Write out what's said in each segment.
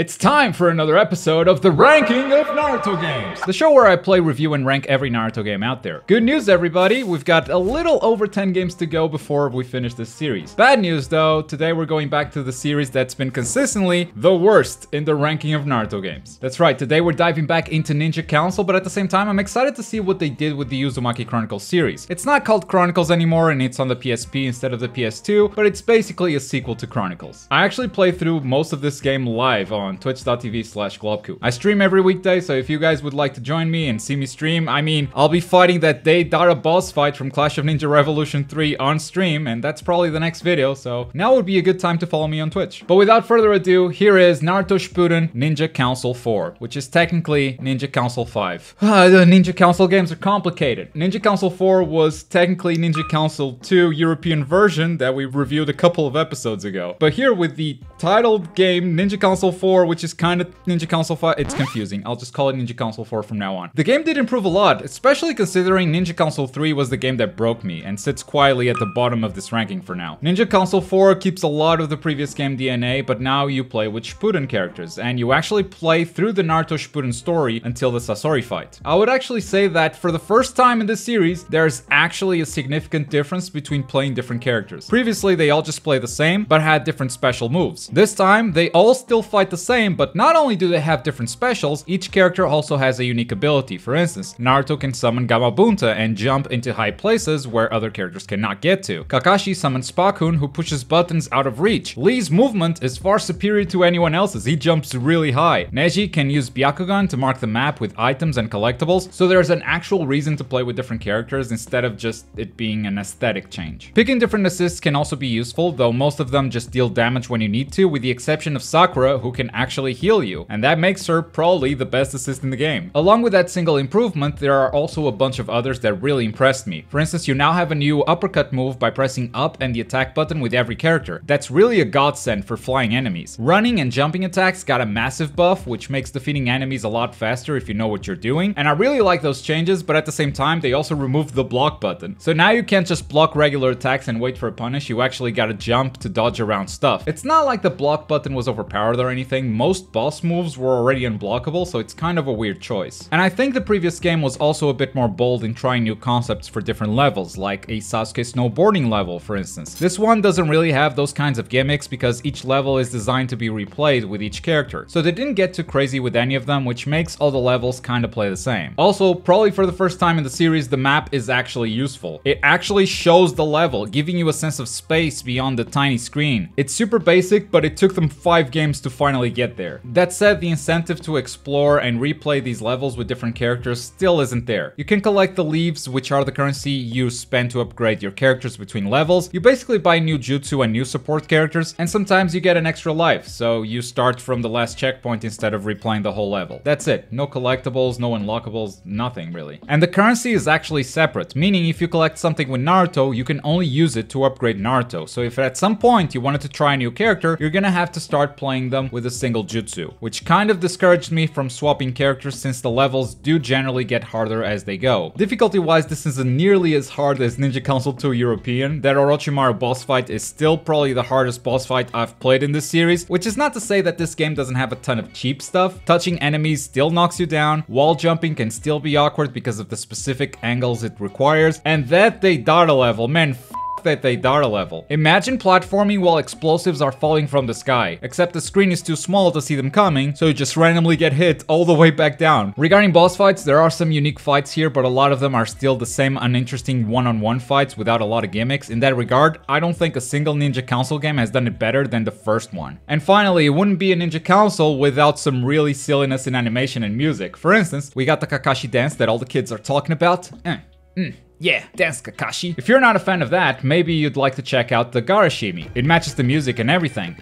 It's time for another episode of the Ranking of Naruto Games, the show where I play, review, and rank every Naruto game out there. Good news, everybody, we've got a little over 10 games to go before we finish this series. Bad news, though, today we're going back to the series that's been consistently the worst in the ranking of Naruto games. That's right, today we're diving back into Ninja Council, but at the same time, I'm excited to see what they did with the Uzumaki Chronicles series. It's not called Chronicles anymore, and it's on the PSP instead of the PS2, but it's basically a sequel to Chronicles. I actually played through most of this game live on on twitch.tv slash globku. I stream every weekday, so if you guys would like to join me and see me stream, I mean, I'll be fighting that Deidara boss fight from Clash of Ninja Revolution 3 on stream, and that's probably the next video, so now would be a good time to follow me on Twitch. But without further ado, here is Naruto Shippuden Ninja Council 4, which is technically Ninja Council 5. Ah, the Ninja Council games are complicated. Ninja Council 4 was technically Ninja Council 2 European version that we reviewed a couple of episodes ago. But here with the titled game Ninja Council 4 4, which is kind of Ninja Council 5. It's confusing. I'll just call it Ninja Council 4 from now on. The game did improve a lot, especially considering Ninja Council 3 was the game that broke me and sits quietly at the bottom of this ranking for now. Ninja Council 4 keeps a lot of the previous game DNA, but now you play with Shippuden characters, and you actually play through the Naruto Shippuden story until the Sasori fight. I would actually say that for the first time in this series, there's actually a significant difference between playing different characters. Previously, they all just play the same, but had different special moves. This time, they all still fight the same, but not only do they have different specials, each character also has a unique ability. For instance, Naruto can summon Gamabunta and jump into high places where other characters cannot get to. Kakashi summons Pakkun who pushes buttons out of reach. Lee's movement is far superior to anyone else's, he jumps really high. Neji can use Byakugan to mark the map with items and collectibles, so there's an actual reason to play with different characters instead of just it being an aesthetic change. Picking different assists can also be useful, though most of them just deal damage when you need to, with the exception of Sakura, who can actually heal you, and that makes her probably the best assist in the game. Along with that single improvement, there are also a bunch of others that really impressed me. For instance, you now have a new uppercut move by pressing up and the attack button with every character. That's really a godsend for flying enemies. Running and jumping attacks got a massive buff, which makes defeating enemies a lot faster if you know what you're doing, and I really like those changes, but at the same time, they also removed the block button. So now you can't just block regular attacks and wait for a punish, you actually gotta jump to dodge around stuff. It's not like the block button was overpowered or anything, most boss moves were already unblockable, so it's kind of a weird choice. And I think the previous game was also a bit more bold in trying new concepts for different levels, like a Sasuke snowboarding level, for instance. This one doesn't really have those kinds of gimmicks because each level is designed to be replayed with each character, so they didn't get too crazy with any of them, which makes all the levels kind of play the same. Also, probably for the first time in the series, the map is actually useful. It actually shows the level, giving you a sense of space beyond the tiny screen. It's super basic, but it took them 5 games to finally get there. That said, the incentive to explore and replay these levels with different characters still isn't there. You can collect the leaves, which are the currency you spend to upgrade your characters between levels. You basically buy new jutsu and new support characters, and sometimes you get an extra life, so you start from the last checkpoint instead of replaying the whole level. That's it. No collectibles, no unlockables, nothing really. And the currency is actually separate, meaning if you collect something with Naruto, you can only use it to upgrade Naruto. So if at some point you wanted to try a new character, you're gonna have to start playing them with a single jutsu, which kind of discouraged me from swapping characters since the levels do generally get harder as they go. Difficulty wise, this isn't nearly as hard as Ninja Council 2 European. That Orochimaru boss fight is still probably the hardest boss fight I've played in this series, which is not to say that this game doesn't have a ton of cheap stuff. Touching enemies still knocks you down, wall jumping can still be awkward because of the specific angles it requires, and that Deidara level, man, that Deidara level. Imagine platforming while explosives are falling from the sky, except the screen is too small to see them coming, so you just randomly get hit all the way back down. Regarding boss fights, there are some unique fights here, but a lot of them are still the same uninteresting one-on-one -on -one fights without a lot of gimmicks. In that regard, I don't think a single Ninja Council game has done it better than the first one. And finally, it wouldn't be a Ninja Council without some really silliness in animation and music. For instance, we got the Kakashi dance that all the kids are talking about. Eh. Mm. Yeah, dance Kakashi. If you're not a fan of that, maybe you'd like to check out the Garashimi. It matches the music and everything.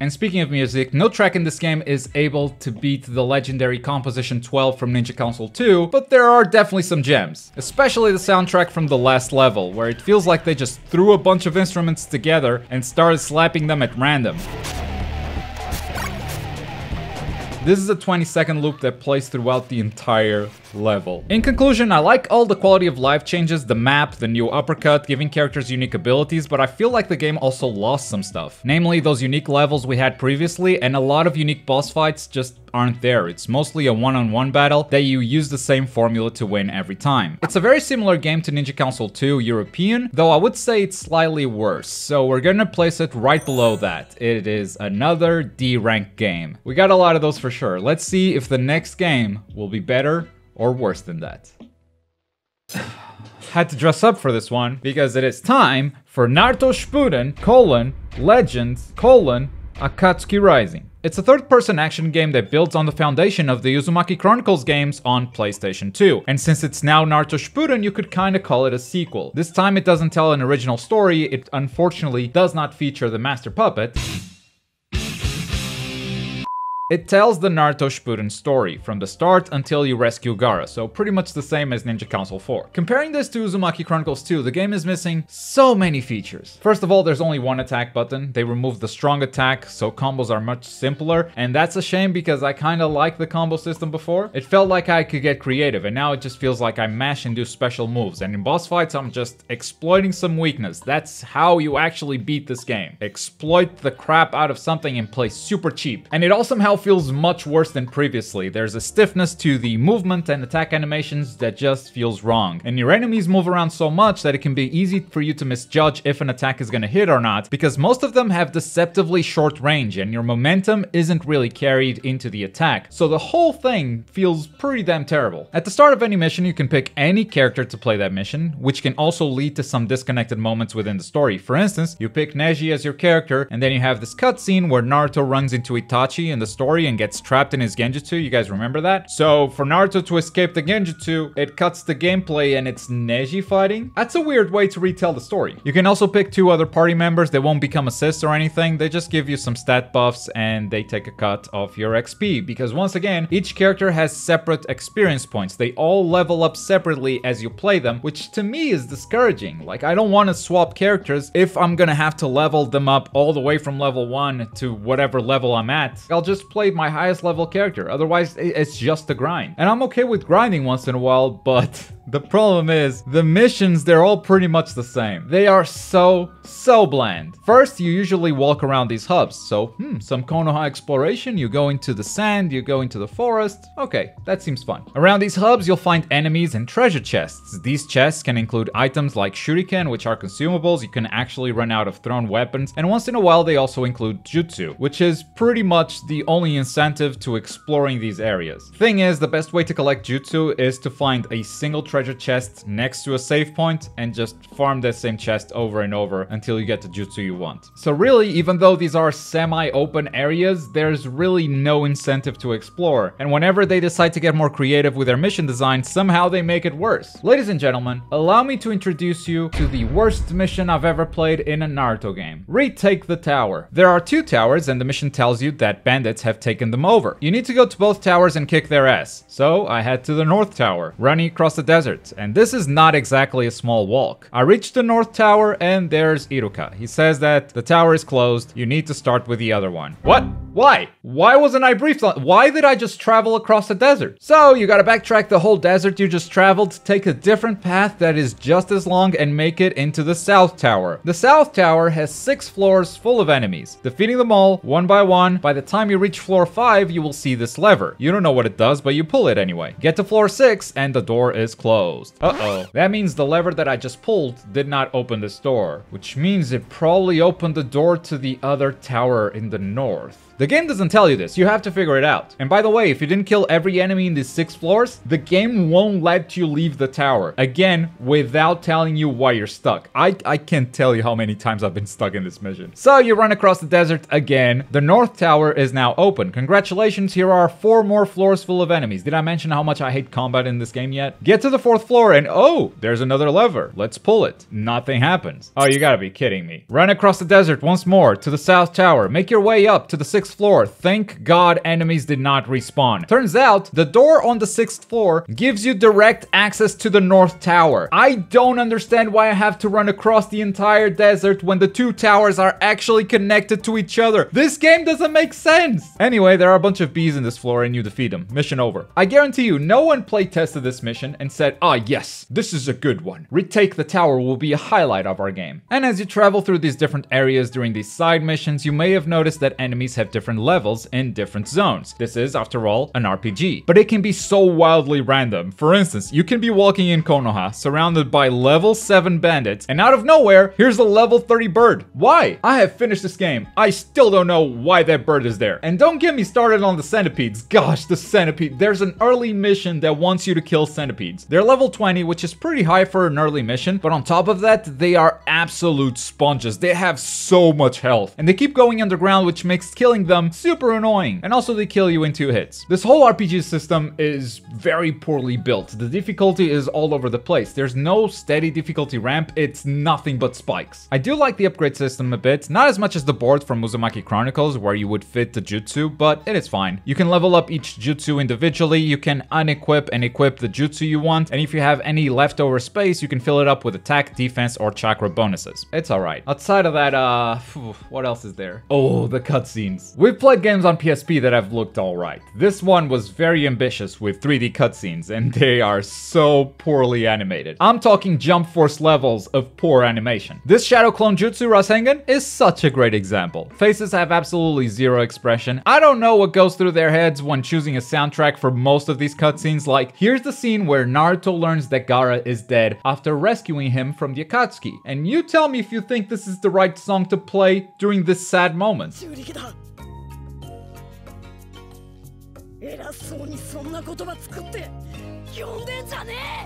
And speaking of music, no track in this game is able to beat the legendary Composition 12 from Ninja Council 2, but there are definitely some gems. Especially the soundtrack from the last level, where it feels like they just threw a bunch of instruments together and started slapping them at random. This is a 20 second loop that plays throughout the entire level. In conclusion, I like all the quality of life changes, the map, the new uppercut, giving characters unique abilities, but I feel like the game also lost some stuff. Namely, those unique levels we had previously, and a lot of unique boss fights just aren't there. It's mostly a one-on-one -on -one battle that you use the same formula to win every time. It's a very similar game to Ninja Council 2 European, though I would say it's slightly worse, so we're gonna place it right below that. It is another D-rank game. We got a lot of those for sure. Let's see if the next game will be better or worse than that. Had to dress up for this one because it is time for Naruto Shippuden colon Legends colon Akatsuki Rising. It's a third-person action game that builds on the foundation of the Uzumaki Chronicles games on PlayStation 2. And since it's now Naruto Shippuden, you could kinda call it a sequel. This time it doesn't tell an original story, it unfortunately does not feature the Master Puppet, it tells the Naruto Shippuden story, from the start until you rescue Gaara, so pretty much the same as Ninja Council 4. Comparing this to Uzumaki Chronicles 2, the game is missing so many features. First of all, there's only one attack button, they removed the strong attack, so combos are much simpler, and that's a shame because I kinda liked the combo system before. It felt like I could get creative, and now it just feels like I mash and do special moves, and in boss fights I'm just exploiting some weakness. That's how you actually beat this game. Exploit the crap out of something and play super cheap. And it all somehow feels much worse than previously. There's a stiffness to the movement and attack animations that just feels wrong. And your enemies move around so much that it can be easy for you to misjudge if an attack is gonna hit or not, because most of them have deceptively short range and your momentum isn't really carried into the attack. So the whole thing feels pretty damn terrible. At the start of any mission, you can pick any character to play that mission, which can also lead to some disconnected moments within the story. For instance, you pick Neji as your character, and then you have this cutscene where Naruto runs into Itachi in the story story and gets trapped in his Genjutsu. You guys remember that? So for Naruto to escape the Genjutsu, it cuts the gameplay and it's Neji fighting. That's a weird way to retell the story. You can also pick two other party members. They won't become assists or anything. They just give you some stat buffs and they take a cut of your XP. Because once again, each character has separate experience points. They all level up separately as you play them, which to me is discouraging. Like I don't want to swap characters if I'm gonna have to level them up all the way from level 1 to whatever level I'm at. I'll just played my highest level character. Otherwise, it's just a grind. And I'm okay with grinding once in a while, but the problem is, the missions, they're all pretty much the same. They are so, so bland. First, you usually walk around these hubs. So, hmm, some Konoha exploration, you go into the sand, you go into the forest. Okay, that seems fun. Around these hubs, you'll find enemies and treasure chests. These chests can include items like shuriken, which are consumables. You can actually run out of thrown weapons. And once in a while, they also include jutsu, which is pretty much the only incentive to exploring these areas. Thing is, the best way to collect jutsu is to find a single treasure chest next to a save point and just farm that same chest over and over until you get the jutsu you want. So really, even though these are semi-open areas, there's really no incentive to explore. And whenever they decide to get more creative with their mission design, somehow they make it worse. Ladies and gentlemen, allow me to introduce you to the worst mission I've ever played in a Naruto game. Retake the tower. There are two towers and the mission tells you that bandits have taken them over. You need to go to both towers and kick their ass. So I head to the north tower, running across the desert desert, and this is not exactly a small walk. I reach the north tower and there's Iruka. He says that the tower is closed, you need to start with the other one. What? Why? Why wasn't I briefed on- Why did I just travel across the desert? So, you gotta backtrack the whole desert you just traveled, take a different path that is just as long and make it into the south tower. The south tower has six floors full of enemies. Defeating them all, one by one, by the time you reach floor 5, you will see this lever. You don't know what it does, but you pull it anyway. Get to floor 6, and the door is closed. Uh-oh. That means the lever that I just pulled did not open this door, which means it probably opened the door to the other tower in the north. The game doesn't tell you this, you have to figure it out. And by the way, if you didn't kill every enemy in these six floors, the game won't let you leave the tower. Again, without telling you why you're stuck. I, I can't tell you how many times I've been stuck in this mission. So you run across the desert again. The north tower is now open. Congratulations, here are four more floors full of enemies. Did I mention how much I hate combat in this game yet? Get to the fourth floor and oh, there's another lever. Let's pull it. Nothing happens. Oh, you gotta be kidding me. Run across the desert once more to the south tower. Make your way up to the sixth sixth floor. Thank God enemies did not respawn. Turns out, the door on the sixth floor gives you direct access to the north tower. I don't understand why I have to run across the entire desert when the two towers are actually connected to each other. This game doesn't make sense. Anyway, there are a bunch of bees in this floor and you defeat them. Mission over. I guarantee you, no one play tested this mission and said, ah yes, this is a good one. Retake the tower will be a highlight of our game. And as you travel through these different areas during these side missions, you may have noticed that enemies have different levels in different zones. This is, after all, an RPG. But it can be so wildly random. For instance, you can be walking in Konoha, surrounded by level 7 bandits, and out of nowhere, here's a level 30 bird. Why? I have finished this game. I still don't know why that bird is there. And don't get me started on the centipedes. Gosh, the centipede. There's an early mission that wants you to kill centipedes. They're level 20, which is pretty high for an early mission, but on top of that, they are absolute sponges. They have so much health, and they keep going underground, which makes killing them super annoying. And also, they kill you in two hits. This whole RPG system is very poorly built. The difficulty is all over the place. There's no steady difficulty ramp, it's nothing but spikes. I do like the upgrade system a bit, not as much as the board from Uzumaki Chronicles, where you would fit the jutsu, but it is fine. You can level up each jutsu individually, you can unequip and equip the jutsu you want, and if you have any leftover space, you can fill it up with attack, defense, or chakra bonuses. It's alright. Outside of that, uh, what else is there? Oh, the cutscenes. We've played games on PSP that have looked alright. This one was very ambitious with 3D cutscenes, and they are so poorly animated. I'm talking jump force levels of poor animation. This Shadow Clone Jutsu Rasengan is such a great example. Faces have absolutely zero expression. I don't know what goes through their heads when choosing a soundtrack for most of these cutscenes, like here's the scene where Naruto learns that Gaara is dead after rescuing him from the Akatsuki, and you tell me if you think this is the right song to play during this sad moment. 偉そうにそんな言葉作って呼んでんじゃねえ！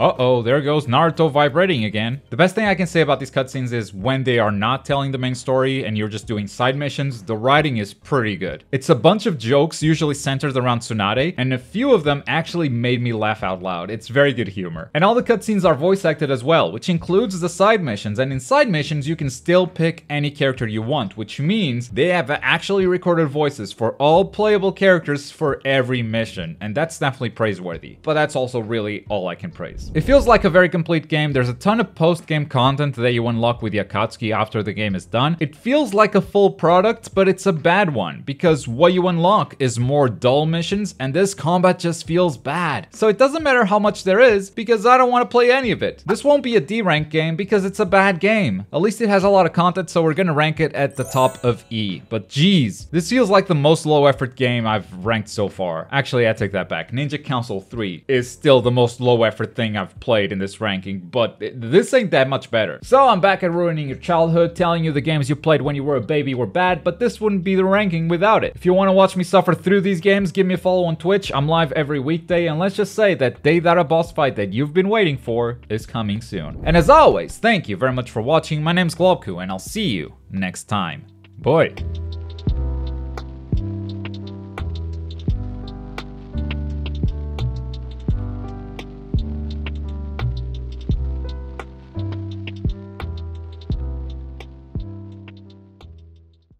Uh-oh, there goes Naruto vibrating again. The best thing I can say about these cutscenes is when they are not telling the main story and you're just doing side missions, the writing is pretty good. It's a bunch of jokes usually centered around Tsunade, and a few of them actually made me laugh out loud. It's very good humor. And all the cutscenes are voice acted as well, which includes the side missions, and in side missions you can still pick any character you want, which means they have actually recorded voices for all playable characters for every mission, and that's definitely praiseworthy. But that's also really all I can praise. It feels like a very complete game. There's a ton of post-game content that you unlock with Akatsuki after the game is done. It feels like a full product, but it's a bad one because what you unlock is more dull missions and this combat just feels bad. So it doesn't matter how much there is because I don't want to play any of it. This won't be a D rank game because it's a bad game. At least it has a lot of content, so we're gonna rank it at the top of E. But geez, this feels like the most low effort game I've ranked so far. Actually, I take that back. Ninja Council 3 is still the most low effort thing I've played in this ranking, but this ain't that much better. So I'm back at ruining your childhood, telling you the games you played when you were a baby were bad, but this wouldn't be the ranking without it. If you want to watch me suffer through these games, give me a follow on Twitch. I'm live every weekday, and let's just say that Deidara boss fight that you've been waiting for is coming soon. And as always, thank you very much for watching. My name's Globku, and I'll see you next time. Bye.